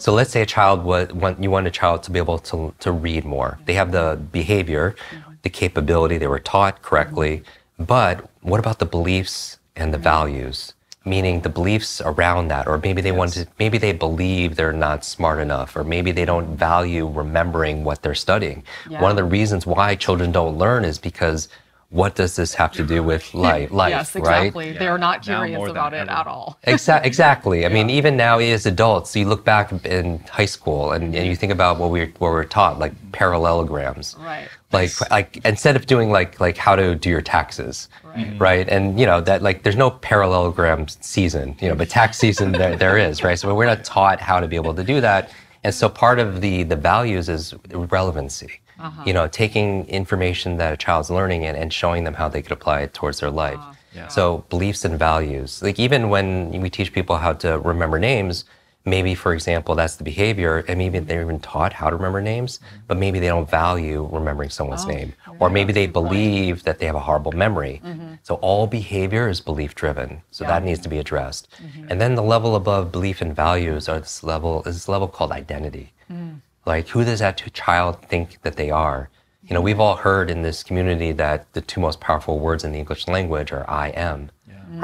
So let's say a child would want you want a child to be able to to read more. They have the behavior, mm-hmm. the capability. They were taught correctly, mm-hmm. but what about the beliefs and the mm-hmm. values? Meaning the beliefs around that, or maybe they want to, maybe they believe they're not smart enough, or maybe they don't value remembering what they're studying. Yeah. One of the reasons why children don't learn is because what does this have to do with life? life yes, right? exactly. They're not curious about it ever. at all. Exa- exactly. I mean, even now as adults, you look back in high school and, and you think about what we what we're taught, like parallelograms. Right. Like like instead of doing like like how to do your taxes, Right. right? And you know that like there's no parallelogram season, you know, but tax season there there is, right? So we're not taught how to be able to do that. And so part of the the values is relevancy. Uh-huh. You know, taking information that a child's learning and, and showing them how they could apply it towards their life. Uh-huh. Yeah. So beliefs and values. Like even when we teach people how to remember names, maybe for example that's the behavior, and maybe they're even taught how to remember names, mm-hmm. but maybe they don't value remembering someone's Oh, name, or maybe they believe that they have a horrible memory. Mm-hmm. So all behavior is belief driven. So that needs to be addressed. Mm-hmm. And then the level above belief and values are this level is this level called identity. Mm. Like who does that child think that they are? You know, we've all heard in this community that the two most powerful words in the English language are I am,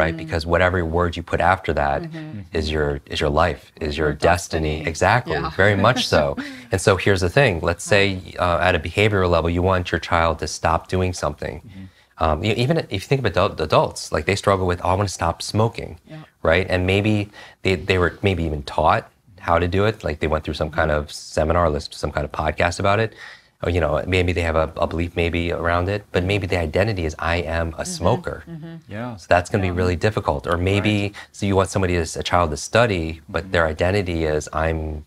right? Because whatever word you put after that is your is your life, is your, destiny. destiny. Exactly, Yeah. very much so. and so here's the thing: let's say uh, at a behavioral level, you want your child to stop doing something. Um, you- even if you think of adult, adults, like they struggle with, oh, I want to stop smoking, Yeah. right? And maybe they, they were maybe even taught how to do it. Like they went through some kind of seminar, listened to some kind of podcast about it. Or, you know, maybe they have a, a belief maybe around it, but maybe the identity is I am a mm-hmm. smoker. Mm-hmm. Yeah. So that's going to be really difficult. Or maybe so you want somebody, as a child, to study, but mm-hmm. their identity is I'm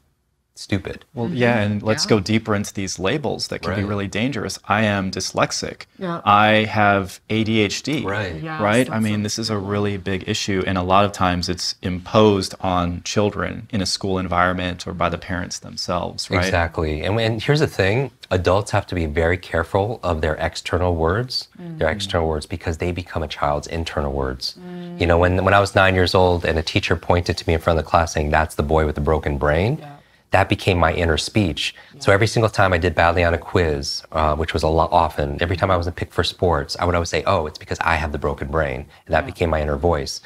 stupid. Well, yeah, and let's Yeah. go deeper into these labels that can be really dangerous. I am dyslexic. Yeah. I have ADHD. Right. Yes, right? I mean, this is a really big issue, and a lot of times it's imposed on children in a school environment or by the parents themselves, right? Exactly. And, and here's the thing adults have to be very careful of their external words, their external words, because they become a child's internal words. You know, when, when I was nine years old and a teacher pointed to me in front of the class saying, That's the boy with the broken brain. Yeah. That became my inner speech. So every single time I did badly on a quiz, uh, which was a lot often, every time I wasn't picked for sports, I would always say, "Oh, it's because I have the broken brain," and that became my inner voice.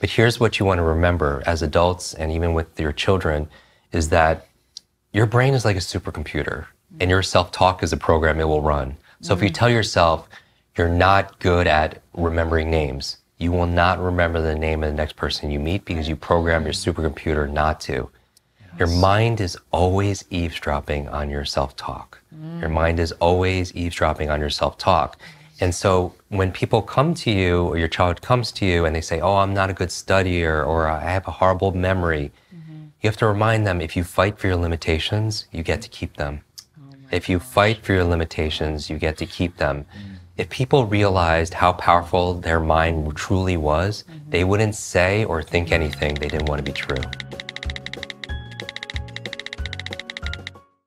But here's what you want to remember as adults, and even with your children, is that your brain is like a supercomputer and your self-talk is a program it will run. So if you tell yourself you're not good at remembering names you will not remember the name of the next person you meet because you program your supercomputer not to your mind is always eavesdropping on your self-talk your mind is always eavesdropping on your self-talk and so when people come to you or your child comes to you and they say oh i'm not a good studier or i have a horrible memory you have to remind them if you fight for your limitations, you get to keep them. Oh if you fight for your limitations, you get to keep them. If people realized how powerful their mind truly was, they wouldn't say or think anything they didn't want to be true.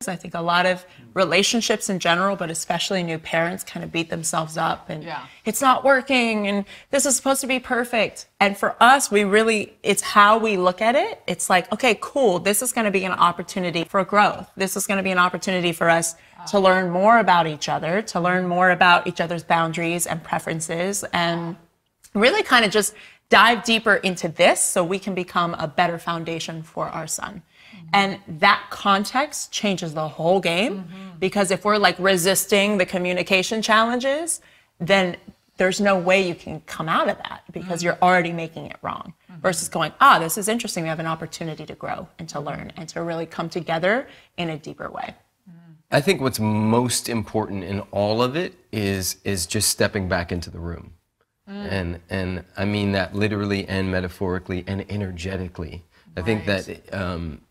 I think a lot of relationships in general, but especially new parents, kind of beat themselves up and Yeah. it's not working and this is supposed to be perfect. And for us, we really, it's how we look at it. It's like, okay, cool. This is going to be an opportunity for growth. This is going to be an opportunity for us to learn more about each other, to learn more about each other's boundaries and preferences, and really kind of just dive deeper into this so we can become a better foundation for our son. Mm-hmm. And that context changes the whole game mm-hmm. because if we're like resisting the communication challenges, then there's no way you can come out of that because mm-hmm. you're already making it wrong versus going, ah, this is interesting. We have an opportunity to grow and to learn and to really come together in a deeper way. I think what's most important in all of it is is just stepping back into the room. Mm. And and I mean that literally and metaphorically and energetically. I think that um,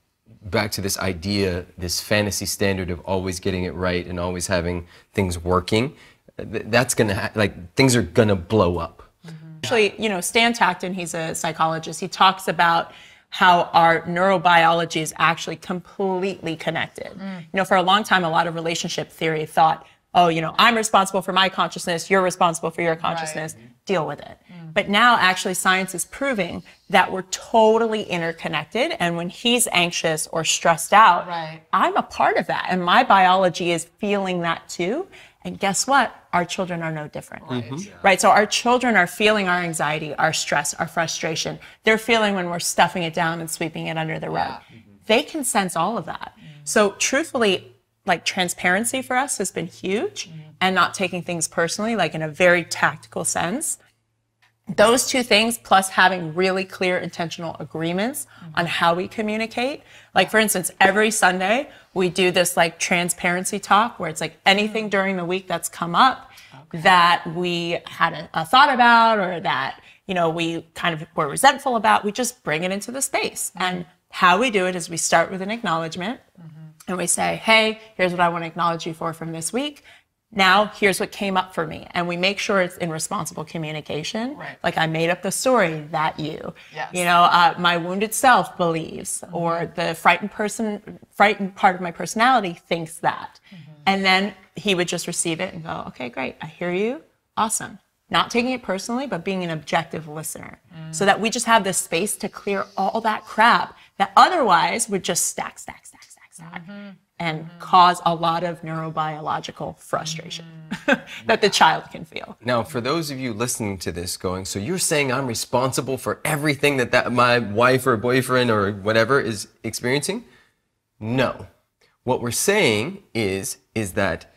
back to this idea, this fantasy standard of always getting it right and always having things working. th- That's gonna ha- like things are gonna blow up. Mm-hmm. Actually, you know, Stan Tatkin, he's a psychologist. He talks about how our neurobiology is actually completely connected. Mm. You know, for a long time, a lot of relationship theory thought oh, you know, I'm responsible for my consciousness, you're responsible for your consciousness, deal with it. Mm. But now actually science is proving that we're totally interconnected. And when he's anxious or stressed out, Right. I'm a part of that. And my biology is feeling that too. And guess what? Our children are no different. Right. Mm-hmm. So our children are feeling our anxiety, our stress, our frustration. They're feeling when we're stuffing it down and sweeping it under the rug. Mm-hmm. They can sense all of that. Mm. So truthfully, like transparency for us has been huge and not taking things personally, like in a very tactical sense. Those two things plus having really clear intentional agreements on how we communicate. Like for instance every sunday we do this like transparency talk where it's like anything during the week that's come up that we had a, a thought about or that you know we kind of were resentful about we just bring it into the space. Mm-hmm. And how we do it is we start with an acknowledgement mm-hmm. And we say, hey, here's what I want to acknowledge you for from this week. Now, here's what came up for me. And we make sure it's in responsible communication. Right. Like, I made up the story that you, Yes. you know, uh, my wounded self believes, mm-hmm. or the frightened person, frightened part of my personality thinks that. Mm-hmm. And then he would just receive it and go, okay, great. I hear you. Awesome. Not taking it personally, but being an objective listener. Mm. So that we just have this space to clear all that crap that otherwise would just stack, stack, stack, stack, stack, mm-hmm. and mm-hmm. cause a lot of neurobiological frustration mm. that the child can feel. Now, for those of you listening to this going, so you're saying I'm responsible for everything that, that my wife or boyfriend or whatever is experiencing? No. What we're saying is is that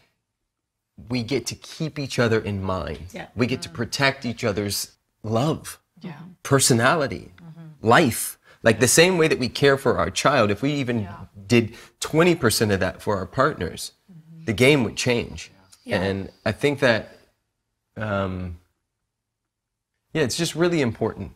we get to keep each other in mind. Yeah. We get to mm-hmm. protect each other's love, yeah. personality, life. Like the same way that we care for our child, if we even did 20% of that for our partners, the game would change. And I think that, um, yeah, it's just really important.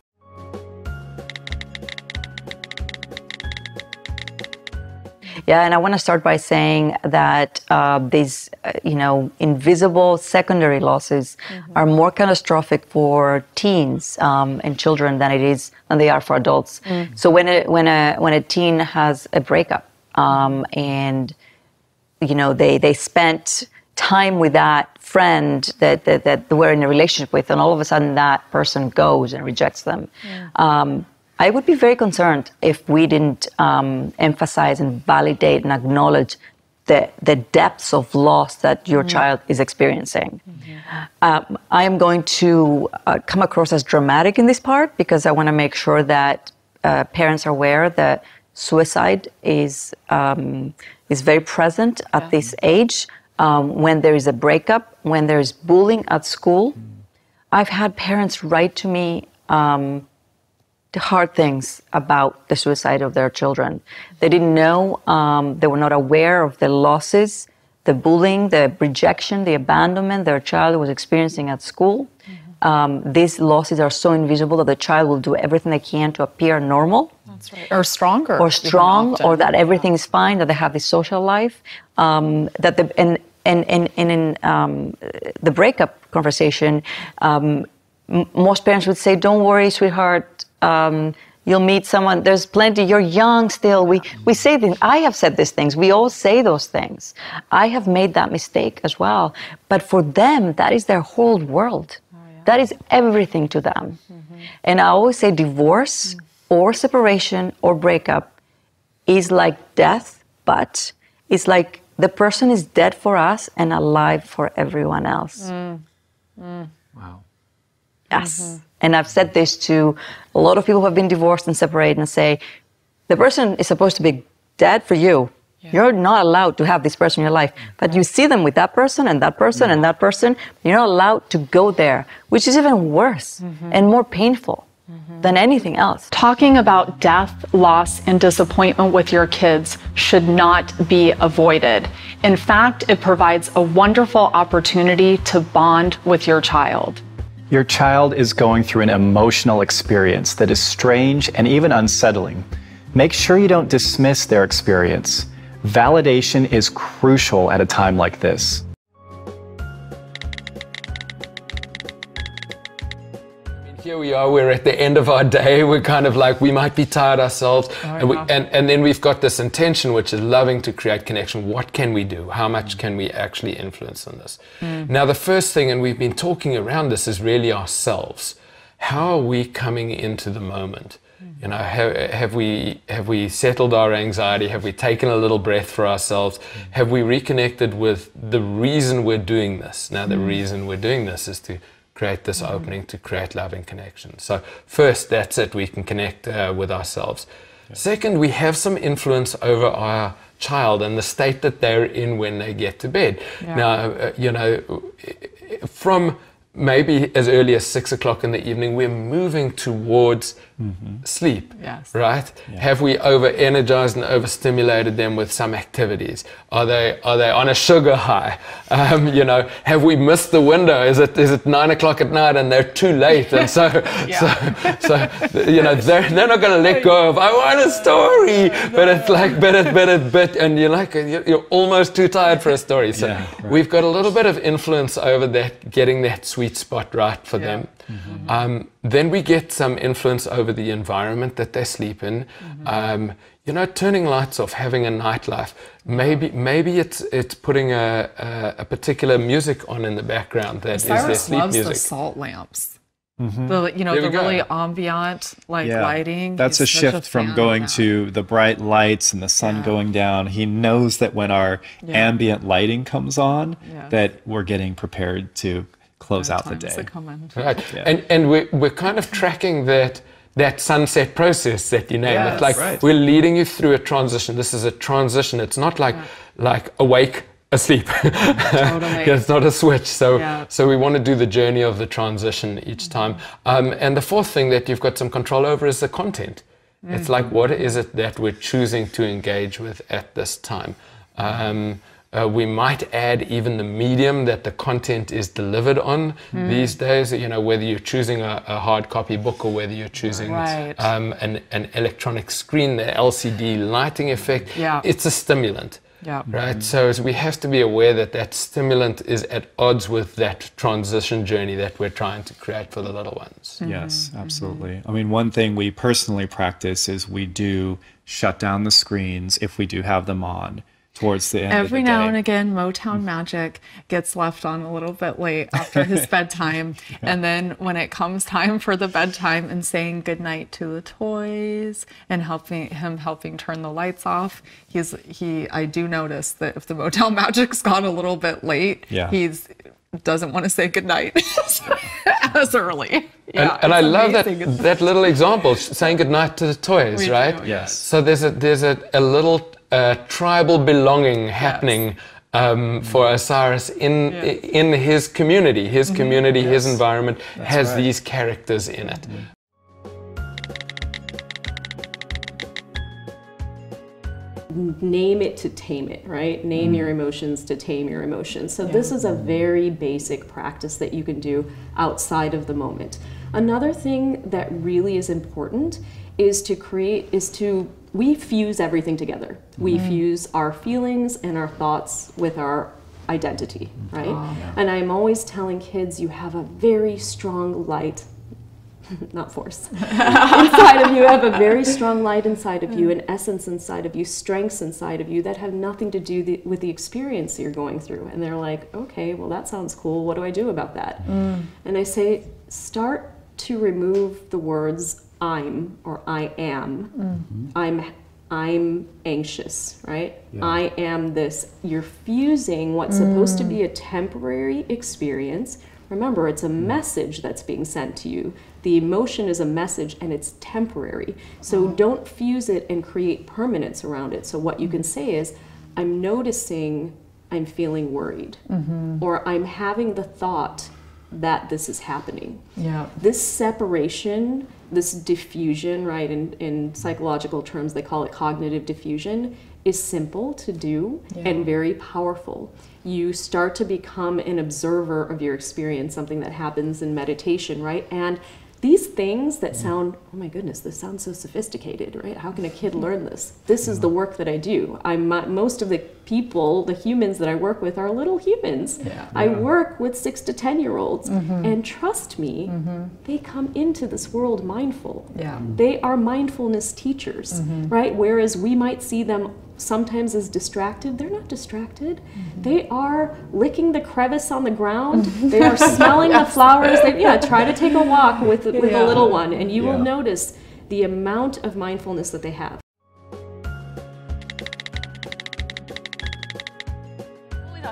Yeah, and I want to start by saying that uh, these, uh, you know, invisible secondary losses are more catastrophic for teens um, and children than it is than they are for adults. So when a when a when a teen has a breakup um, and you know they they spent time with that friend that, that that they were in a relationship with, and all of a sudden that person goes and rejects them. Um, I would be very concerned if we didn't um, emphasize and validate and acknowledge the, the depths of loss that your child is experiencing. Um, I am going to uh, come across as dramatic in this part because I want to make sure that uh, parents are aware that suicide is um, is very present at this age. Um, when there is a breakup, when there is bullying at school, I've had parents write to me um, hard things about the suicide of their children. They didn't know, um, they were not aware of the losses, the bullying, the rejection, the abandonment their child was experiencing at school. Um, these losses are so invisible that the child will do everything they can to appear normal That's right. Or stronger. or strong or that everything is fine, that they have this social life, um, that the, and, and, and, and in um, the breakup conversation, um, m- most parents would say, don't worry, sweetheart, um, you'll meet someone, there's plenty, you're young still. We, we say things, I have said these things, we all say those things. I have made that mistake as well. But for them, that is their whole world. Oh, that is everything to them. Mm-hmm. And I always say divorce or separation or breakup is like death, but it's like the person is dead for us and alive for everyone else. Mm. Mm. Wow. Yes. Mm-hmm. And I've said this to a lot of people who have been divorced and separated and say, the person is supposed to be dead for you. You're not allowed to have this person in your life. Mm-hmm. But you see them with that person and that person and mm-hmm. that person. You're not allowed to go there, which is even worse mm-hmm. and more painful than anything else. Talking about death, loss, and disappointment with your kids should not be avoided. In fact, it provides a wonderful opportunity to bond with your child. Your child is going through an emotional experience that is strange and even unsettling. Make sure you don't dismiss their experience. Validation is crucial at a time like this. Here we are, we're at the end of our day. We're kind of like, we might be tired ourselves. Oh, and, we, and, and then we've got this intention, which is loving to create connection. What can we do? How much can we actually influence on this? Mm. Now, the first thing, and we've been talking around this, is really ourselves. How are we coming into the moment? Mm. You know, have, have we have we settled our anxiety? Have we taken a little breath for ourselves? Mm. Have we reconnected with the reason we're doing this? Now, the reason we're doing this is to create this opening to create loving connection. So, first, that's it. We can connect uh, with ourselves. Second, we have some influence over our child and the state that they're in when they get to bed. Now, uh, you know, from maybe as early as six o'clock in the evening, we're moving towards sleep. Yes. Right? Have we over energized and overstimulated them with some activities? Are they are they on a sugar high? Um, you know, have we missed the window? Is it is it nine o'clock at night and they're too late? And so so, so you know they're, they're not going to let go of I want a story, but it's like but it but it but and you're like you're you're almost too tired for a story. So Yeah, right. we've got a little bit of influence over that, getting that sweet spot right for them. Um, then we get some influence over the environment that they sleep in. Um, you know, turning lights off, having a nightlife. Maybe maybe it's it's putting a, a, a particular music on in the background that is their Cyrus sleep loves music. the salt lamps. The you know There the go. really ambient like Yeah, lighting. That's He's a shift fan from going to the bright lights and the sun Yeah. going down. He knows that when our Yeah. ambient lighting comes on, Yes. that we're getting prepared to close out the day. that come in. Right. And and we're we're kind of tracking that that sunset process that you name. Yes. It's like Right. we're leading you through a transition. This is a transition. It's not like like awake, asleep. Totally. it's not a switch. So Yeah. so we want to do the journey of the transition each time. Um, and the fourth thing that you've got some control over is the content. It's like what is it that we're choosing to engage with at this time. Um, uh, we might add even the medium that the content is delivered on these days. You know, whether you're choosing a, a hard copy book or whether you're choosing Right. um, an, an electronic screen, the LCD lighting effect. Yeah. It's a stimulant. Yeah. Right. So as we have to be aware that that stimulant is at odds with that transition journey that we're trying to create for the little ones. Yes, absolutely. I mean, one thing we personally practice is we do shut down the screens if we do have them on towards the end Every of the now day. and again, Motown mm. Magic gets left on a little bit late after his bedtime. And then when it comes time for the bedtime and saying goodnight to the toys and helping him helping turn the lights off, he's he I do notice that if the Motown Magic's gone a little bit late, Yeah. he's doesn't want to say goodnight as early. And, Yeah, and I it's love that that little example, saying goodnight to the toys, We right? do, Yes. So there's a there's a, a little uh, tribal belonging happening um, for Osiris in Yes. in his community. His community, his Yes. environment has right. these characters in it. name it to tame it, right? Name your emotions to tame your emotions. So, this is a very basic practice that you can do outside of the moment. Another thing that really is important is to create, is to, we fuse everything together. We mm-hmm. fuse our feelings and our thoughts with our identity, right? Ah, and I'm always telling kids you have a very strong light not force. inside of you, you have a very strong light inside of you, an essence inside of you, strengths inside of you that have nothing to do the, with the experience you're going through. And they're like, okay, well, that sounds cool. What do I do about that? Mm. And I say, start to remove the words I'm or I am. Mm-hmm. I'm I'm anxious, right? I am this. You're fusing what's supposed to be mm. a temporary experience. Remember, it's a mm. message that's being sent to you. The emotion is a message and it's temporary. So mm-hmm. don't fuse it and create permanence around it. So, what you can say is, I'm noticing I'm feeling worried, mm-hmm. or I'm having the thought that this is happening Yeah. this separation, this defusion, right, in, in psychological terms, they call it cognitive defusion, is simple to do and very powerful. You start to become an observer of your experience, something that happens in meditation, right? And these things that sound, oh my goodness, this sounds so sophisticated, right? How can a kid learn this? This is the work that I do. I'm most of the people, the humans that I work with are little humans. Yeah. I work with six to 10 year olds. Mm-hmm. And trust me, mm-hmm. they come into this world mindful. Yeah. They are mindfulness teachers, mm-hmm. right? Whereas we might see them sometimes is distracted. They're not distracted. Mm-hmm. They are licking the crevice on the ground. they are smelling yes. the flowers. They, yeah, try to take a walk with, with yeah. a little one, and you yeah. will notice the amount of mindfulness that they have.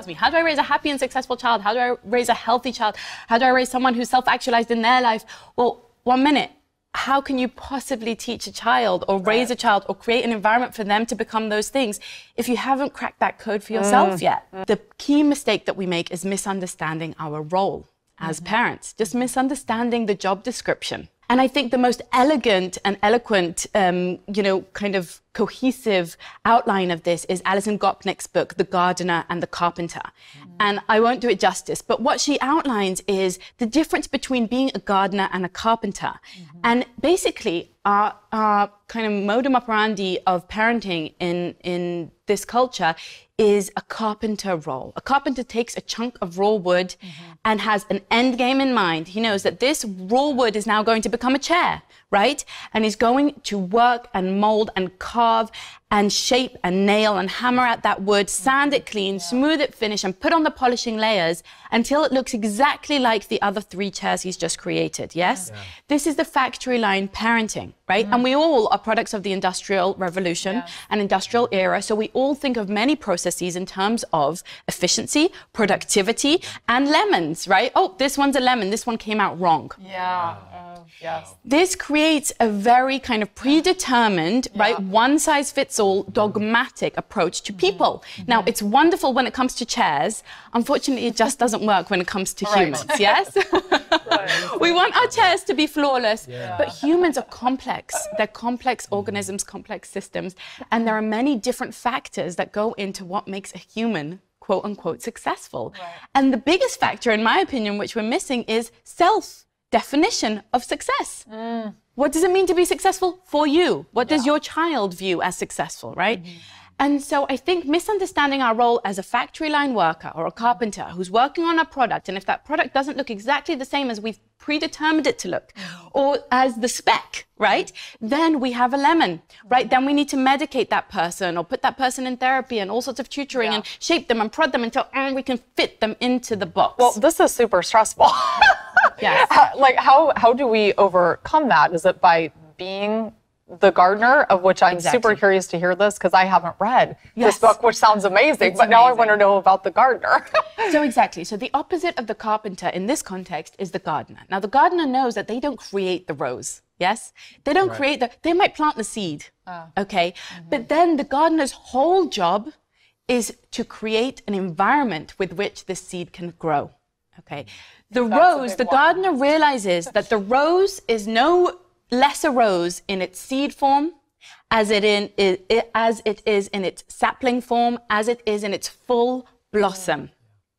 me how do i raise a happy and successful child how do i raise a healthy child how do i raise someone who's self-actualized in their life well one minute how can you possibly teach a child or raise a child or create an environment for them to become those things if you haven't cracked that code for yourself mm. yet? The key mistake that we make is misunderstanding our role as mm-hmm. parents, just misunderstanding the job description. And I think the most elegant and eloquent, um, you know, kind of cohesive outline of this is Alison Gopnik's book, The Gardener and the Carpenter. Mm. And I won't do it justice, but what she outlines is the difference between being a gardener and a carpenter. Mm-hmm. And basically, our, our kind of modum operandi of parenting in, in this culture is a carpenter role. A carpenter takes a chunk of raw wood mm-hmm. and has an end game in mind. He knows that this raw wood is now going to become a chair, right? And he's going to work and mold and carve and shape and nail and hammer at that wood, sand it clean, yeah. smooth it finish, and put on the polishing layers until it looks exactly like the other three chairs he's just created. Yes? Yeah. This is the factory line parenting, right? Mm. And we all are products of the industrial revolution yeah. and industrial era. So we all think of many processes in terms of efficiency, productivity, and lemons, right? Oh, this one's a lemon. This one came out wrong. Yeah. Yes. This creates a very kind of predetermined, yeah. right, one size fits all dogmatic approach to people. Mm-hmm. Now, it's wonderful when it comes to chairs. Unfortunately, it just doesn't work when it comes to right. humans, yes? right. we want our chairs to be flawless, yeah. but humans are complex. They're complex organisms, complex systems, and there are many different factors that go into what makes a human quote unquote successful. Right. And the biggest factor, in my opinion, which we're missing is self definition of success. Mm. What does it mean to be successful for you? What yeah. does your child view as successful, right? Mm-hmm. And so I think misunderstanding our role as a factory line worker or a carpenter who's working on a product, and if that product doesn't look exactly the same as we've predetermined it to look, or as the spec, right? Then we have a lemon, right? Then we need to medicate that person or put that person in therapy and all sorts of tutoring yeah. and shape them and prod them until we can fit them into the box. Well, this is super stressful. Yes. like how how do we overcome that? Is it by being the gardener, of which I'm exactly. super curious to hear this because I haven't read yes. this book, which sounds amazing. It's but amazing. now I want to know about the gardener. so exactly. So the opposite of the carpenter in this context is the gardener. Now the gardener knows that they don't create the rose. Yes, they don't right. create the. They might plant the seed. Oh. Okay, mm-hmm. but then the gardener's whole job is to create an environment with which this seed can grow. Okay. The That's rose, the gardener realizes that the rose is no less a rose in its seed form as it, in, it, it, as it is in its sapling form, as it is in its full blossom.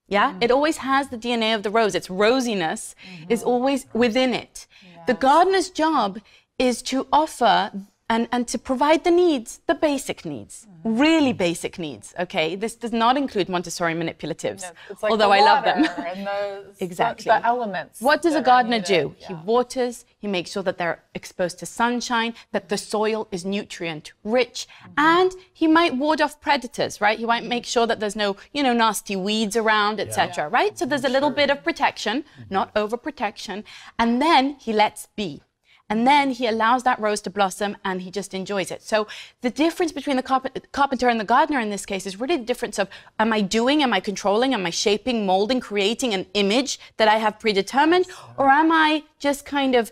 Yeah? Mm-hmm. It always has the DNA of the rose. Its rosiness mm-hmm. is always within it. Yes. The gardener's job is to offer and, and to provide the needs, the basic needs, mm. really basic needs. Okay, this does not include Montessori manipulatives, no, like although I love them. the, exactly, the elements. What does a gardener do? Yeah. He waters. He makes sure that they're exposed to sunshine, that the soil is nutrient rich, mm-hmm. and he might ward off predators. Right? He might make sure that there's no, you know, nasty weeds around, etc. Yeah. Right? So there's a little bit of protection, mm-hmm. not overprotection, and then he lets be. And then he allows that rose to blossom and he just enjoys it. So the difference between the carp- carpenter and the gardener in this case is really the difference of am I doing, am I controlling, am I shaping, molding, creating an image that I have predetermined, or am I just kind of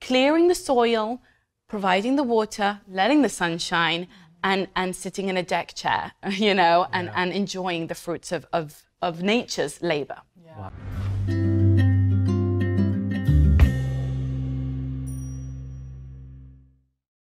clearing the soil, providing the water, letting the sun shine, and, and sitting in a deck chair, you know, and, yeah. and enjoying the fruits of, of, of nature's labor. Yeah. Wow.